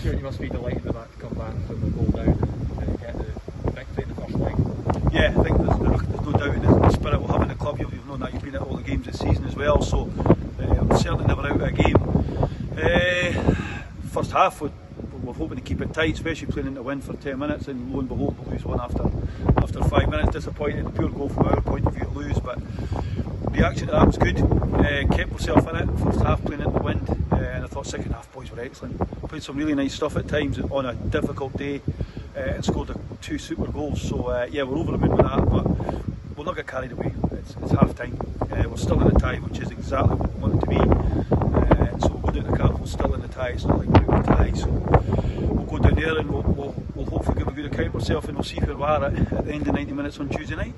sure you must be delighted with that to come back from the goal down and get the victory in the first leg. Yeah, I think there's, there's no doubt in the spirit we'll have in the club. You've, you've known that you've been at all the games this season as well, so uh, I'm certainly never out of a game. Uh, first half, we're, we're hoping to keep it tight, especially playing in the wind for 10 minutes, and lo and behold, we lose one after after five minutes. Disappointing, pure goal from our point of view to lose, but the reaction to that was good. Uh, kept myself in it. First half playing in the wind, uh, and I thought second half boys were excellent. Played some really nice stuff at times on a difficult day, uh, and scored a, two super goals. So uh, yeah, we're over the moon with that, but we'll not get carried away. It's, it's half time. Uh, we're still in a tie, which is exactly what we want it to be. Uh, so we'll go down to camp. We're still in the tie. It's not like we're out the tie. So we'll go down there and we'll, we'll, we'll hopefully give a good account of ourselves, and we'll see where we are at, at the end of 90 minutes on Tuesday night.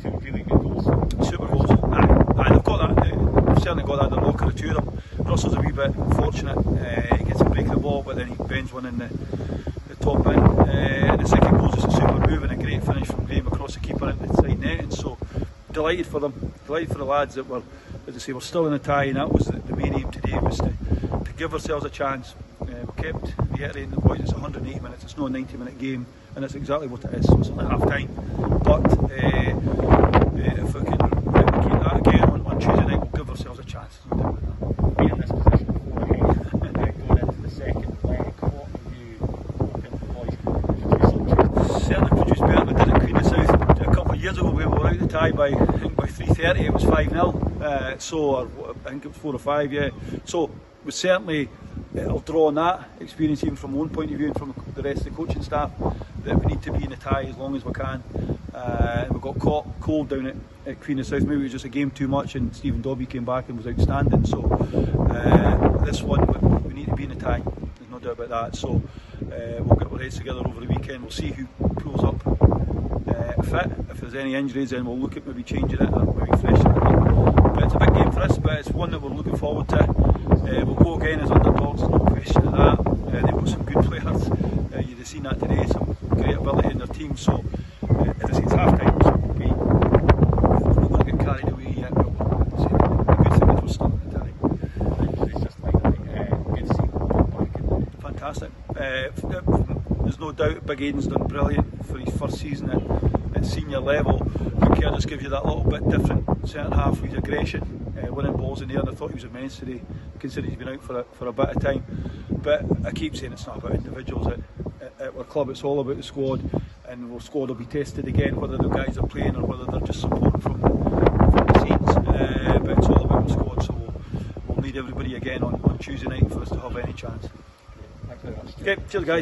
Two really good goals. Super goals. Aye, aye they've got that. Uh, they've certainly got that in the locker, the two of them. Russell's a wee bit fortunate. Uh, he gets a break of the ball, but then he bends one in the, the top bin. Uh, and the second goal is a super move and a great finish from Graham across the keeper into the side net. And so delighted for them, delighted for the lads that were, as I say, we're still in the tie, and that was the, the main aim today was to, to give ourselves a chance. Uh, we kept reiterating the boys, it's 180 minutes, it's not a 90 minute game, and that's exactly what it is. So it's only half time, but. Uh, if we can replicate that again on, on Tuesday night, we'll give ourselves a chance. No doubt about that. Being in this position before ahead, going into the second leg, what are you hoping the boys can produce on Tuesday? Certainly produced better than we did at Queen of South a couple of years ago. We were out the tie by I think by 3:30. It was 5 0. Uh, so I think it was four or five. Yeah. So we certainly it'll draw on that experience even from one point of view and from the rest of the coaching staff that we need to be in the tie as long as we can. Uh, we got caught cold down at, at Queen of South. Maybe it was just a game too much, and Stephen Dobbie came back and was outstanding. So uh, this one we, we need to be in the tie. There's no doubt about that. So uh, we'll get our heads together over the weekend. We'll see who pulls up uh, fit. If there's any injuries, then we'll look at maybe changing it or maybe freshening it. But it's a big game for us, but it's one that we're looking forward to. Uh, we'll go again as underdogs, no question of that. Uh, they've got some good players. Uh, you'd have seen that today, some great ability in their team. So, uh, as I say, it's half time, so we, we're not going to get carried away yet. But we'll, the good thing is we're starting the tie. It's just like, uh, good to see them back Fantastic. Uh, there's no doubt Big Aiden's done brilliant for his first season at, at senior level. Kerr just gives you that little bit different centre half with aggression. Uh, winning balls in there, and I thought he was immense today, considering he's been out for a, for a bit of time. But I keep saying it's not about individuals at, at, at our club, it's all about the squad, and our squad will be tested again, whether the guys are playing or whether they're just supporting from, from the scenes. Uh, but it's all about the squad, so we'll, we'll need everybody again on, on Tuesday night for us to have any chance. Thanks very much. Okay, cheers guys.